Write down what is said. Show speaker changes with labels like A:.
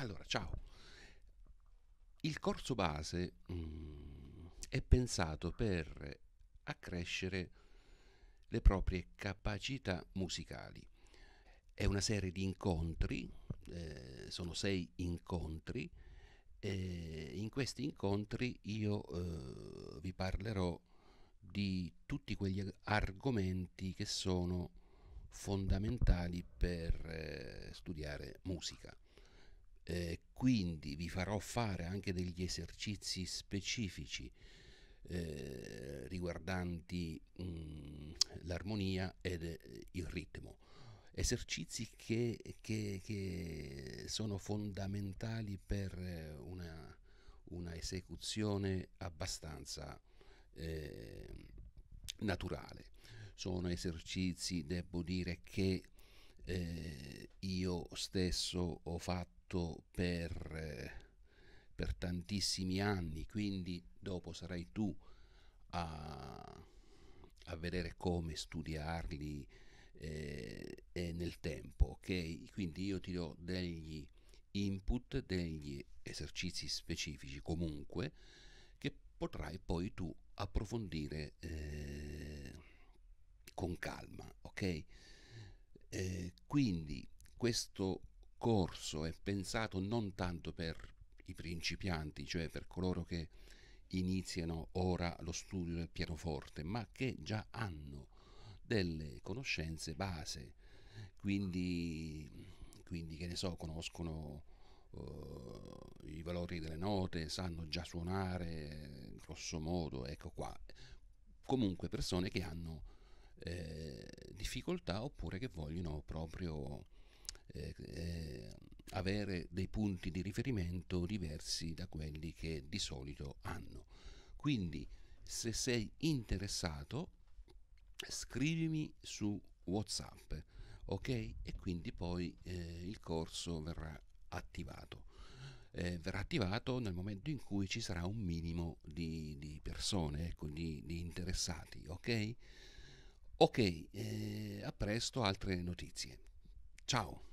A: Allora, ciao. Il corso base mm, è pensato per accrescere le proprie capacità musicali. È una serie di incontri, eh, sono sei incontri, e in questi incontri io eh, vi parlerò di tutti quegli argomenti che sono fondamentali per eh, studiare musica. Eh, quindi vi farò fare anche degli esercizi specifici eh, riguardanti mh, mm, l'armonia ed eh, il ritmo. Esercizi che, che, che sono fondamentali per eh, una, una esecuzione abbastanza eh, naturale. Sono esercizi, devo dire, che eh, io stesso ho fatto fatto per, eh, per tantissimi anni, quindi dopo sarai tu a, a vedere come studiarli eh, nel tempo, ok? Quindi io ti do degli input, degli esercizi specifici comunque che potrai poi tu approfondire eh, con calma, ok? Eh, quindi questo corso è pensato non tanto per i principianti, cioè per coloro che iniziano ora lo studio del pianoforte, ma che già hanno delle conoscenze base, quindi, quindi che ne so, conoscono uh, i valori delle note, sanno già suonare, grosso modo, ecco qua. Comunque persone che hanno eh, difficoltà oppure che vogliono proprio eh, avere dei punti di riferimento diversi da quelli che di solito hanno. Quindi se sei interessato scrivimi su WhatsApp, ok? E quindi poi eh, il corso verrà attivato. Eh, verrà attivato nel momento in cui ci sarà un minimo di, di persone, ecco, di, di, interessati, ok? Ok, eh, a presto altre notizie. Ciao!